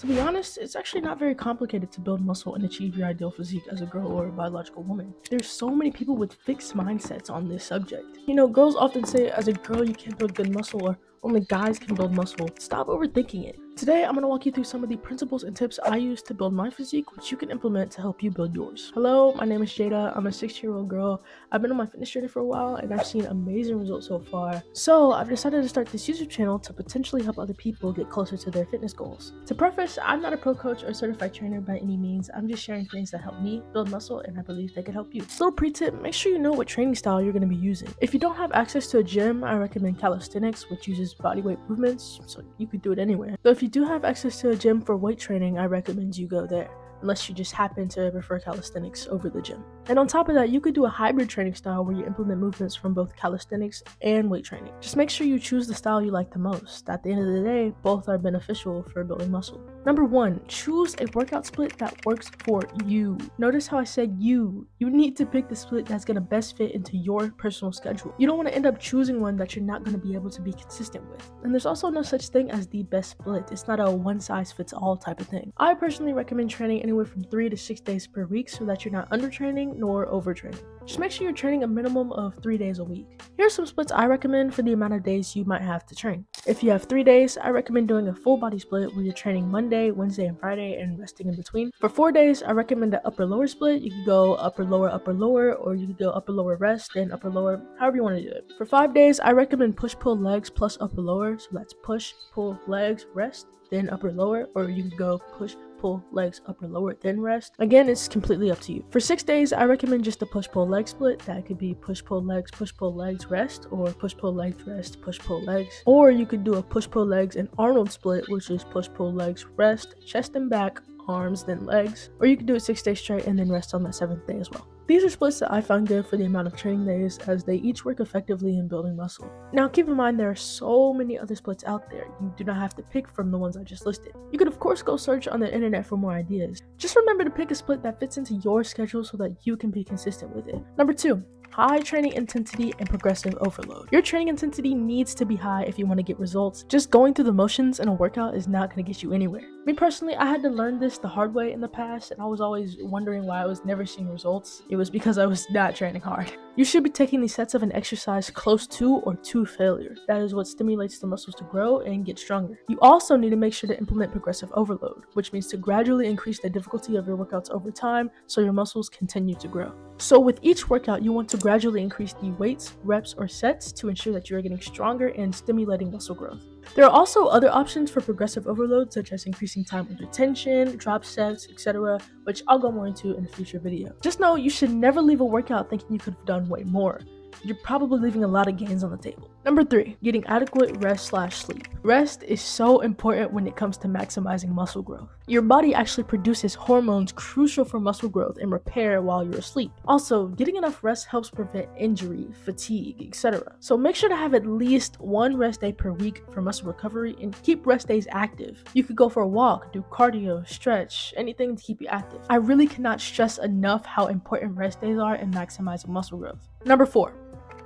To be honest, it's actually not very complicated to build muscle and achieve your ideal physique as a girl or a biological woman. There's so many people with fixed mindsets on this subject. You know, girls often say as a girl you can't build good muscle or only guys can build muscle. Stop overthinking it. Today, I'm going to walk you through some of the principles and tips I use to build my physique, which you can implement to help you build yours. Hello, my name is Jada. I'm a 16 year old girl. I've been on my fitness journey for a while and I've seen amazing results so far. So, I've decided to start this YouTube channel to potentially help other people get closer to their fitness goals. To preface, I'm not a pro coach or certified trainer by any means. I'm just sharing things that help me build muscle and I believe they could help you. Little pre tip make sure you know what training style you're going to be using. If you don't have access to a gym, I recommend calisthenics, which uses bodyweight movements, so you could do it anywhere. Though if you do have access to a gym for weight training, I recommend you go there unless you just happen to prefer calisthenics over the gym. And on top of that, you could do a hybrid training style where you implement movements from both calisthenics and weight training. Just make sure you choose the style you like the most. At the end of the day, both are beneficial for building muscle. Number one, choose a workout split that works for you. Notice how I said you. You need to pick the split that's gonna best fit into your personal schedule. You don't wanna end up choosing one that you're not gonna be able to be consistent with. And there's also no such thing as the best split. It's not a one size fits all type of thing. I personally recommend training anywhere from three to six days per week so that you're not undertraining nor overtraining. Just make sure you're training a minimum of three days a week. Here are some splits I recommend for the amount of days you might have to train. If you have three days, I recommend doing a full body split where you're training Monday, Wednesday, and Friday and resting in between. For four days, I recommend the upper lower split. You could go upper lower, upper lower, or you could go upper lower rest, then upper lower, however you want to do it. For five days, I recommend push pull legs plus upper lower. So that's push, pull, legs, rest, then upper lower, or you could go push, pull, legs, upper, lower, then rest. Again, it's completely up to you. For six days, I recommend just a push, pull, leg split. That could be push, pull, legs, push, pull, legs, rest, or push, pull, legs, rest, push, pull, legs. Or you could do a push, pull, legs and Arnold split, which is push, pull, legs, rest, chest and back, arms, then legs. Or you could do it six days straight and then rest on that seventh day as well. These are splits that I find good for the amount of training days as they each work effectively in building muscle. Now keep in mind there are so many other splits out there, you do not have to pick from the ones I just listed. You can of course go search on the internet for more ideas. Just remember to pick a split that fits into your schedule so that you can be consistent with it. Number 2 high training intensity and progressive overload. Your training intensity needs to be high if you want to get results. Just going through the motions in a workout is not going to get you anywhere. Me personally, I had to learn this the hard way in the past, and I was always wondering why I was never seeing results. It was because I was not training hard. You should be taking these sets of an exercise close to or to failure. That is what stimulates the muscles to grow and get stronger. You also need to make sure to implement progressive overload, which means to gradually increase the difficulty of your workouts over time so your muscles continue to grow. So, with each workout, you want to gradually increase the weights, reps, or sets to ensure that you are getting stronger and stimulating muscle growth. There are also other options for progressive overload, such as increasing time under tension, drop sets, etc., which I'll go more into in a future video. Just know you should never leave a workout thinking you could have done way more you're probably leaving a lot of gains on the table. Number three, getting adequate rest slash sleep. Rest is so important when it comes to maximizing muscle growth. Your body actually produces hormones crucial for muscle growth and repair while you're asleep. Also, getting enough rest helps prevent injury, fatigue, etc. So make sure to have at least one rest day per week for muscle recovery and keep rest days active. You could go for a walk, do cardio, stretch, anything to keep you active. I really cannot stress enough how important rest days are in maximizing muscle growth. Number four,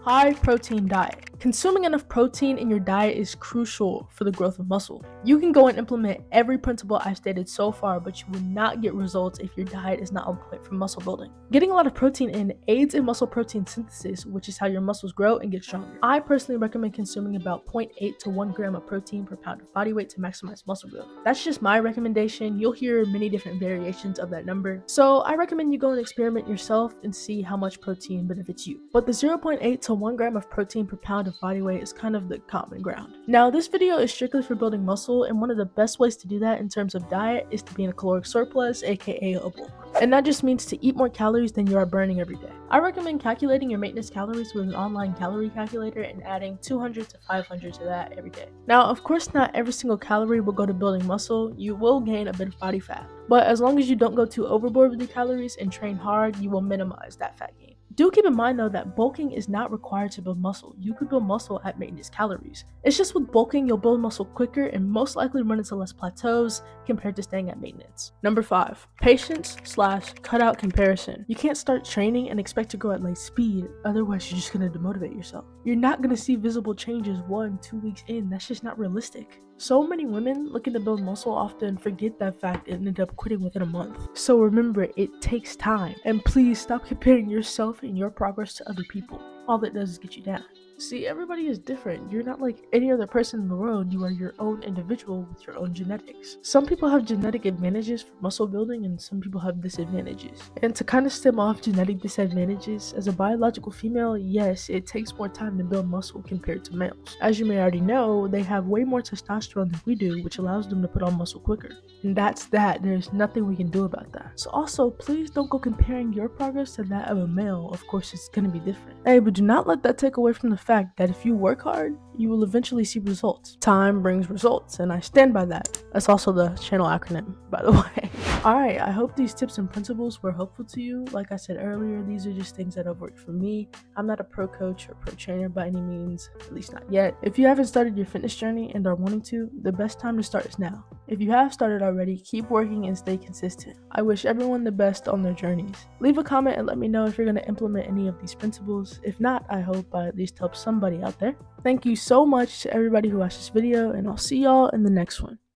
high protein diet. Consuming enough protein in your diet is crucial for the growth of muscle. You can go and implement every principle I've stated so far, but you will not get results if your diet is not on point for muscle building. Getting a lot of protein in aids in muscle protein synthesis, which is how your muscles grow and get stronger. I personally recommend consuming about 0.8 to 1 gram of protein per pound of body weight to maximize muscle growth. That's just my recommendation. You'll hear many different variations of that number. So I recommend you go and experiment yourself and see how much protein benefits you. But the 0.8 to 1 gram of protein per pound of body weight is kind of the common ground. Now, this video is strictly for building muscle, and one of the best ways to do that in terms of diet is to be in a caloric surplus, aka a bulk. And that just means to eat more calories than you are burning every day. I recommend calculating your maintenance calories with an online calorie calculator and adding 200 to 500 to that every day. Now, of course, not every single calorie will go to building muscle. You will gain a bit of body fat. But as long as you don't go too overboard with your calories and train hard, you will minimize that fat gain. Do keep in mind though that bulking is not required to build muscle. You could build muscle at maintenance calories. It's just with bulking, you'll build muscle quicker and most likely run into less plateaus compared to staying at maintenance. Number five, patience slash cutout comparison. You can't start training and expect to grow at light speed, otherwise you're just gonna demotivate yourself. You're not gonna see visible changes one, two weeks in. That's just not realistic. So many women looking to build muscle often forget that fact and end up quitting within a month. So remember, it takes time. And please stop comparing yourself and your progress to other people. All that does is get you down. See, everybody is different. You're not like any other person in the world. You are your own individual with your own genetics. Some people have genetic advantages for muscle building, and some people have disadvantages. And to kind of stem off genetic disadvantages, as a biological female, yes, it takes more time to build muscle compared to males. As you may already know, they have way more testosterone than we do, which allows them to put on muscle quicker. And that's that. There's nothing we can do about that. So, also, please don't go comparing your progress to that of a male. Of course, it's going to be different. Hey, but do not let that take away from the fact that if you work hard, you will eventually see results. Time brings results, and I stand by that. That's also the channel acronym, by the way. Alright, I hope these tips and principles were helpful to you. Like I said earlier, these are just things that have worked for me. I'm not a pro coach or pro trainer by any means, at least not yet. If you haven't started your fitness journey and are wanting to, the best time to start is now. If you have started already, keep working and stay consistent. I wish everyone the best on their journeys. Leave a comment and let me know if you're going to implement any of these principles. If not, I hope I at least help somebody out there. Thank you so much to everybody who watched this video, and I'll see y'all in the next one.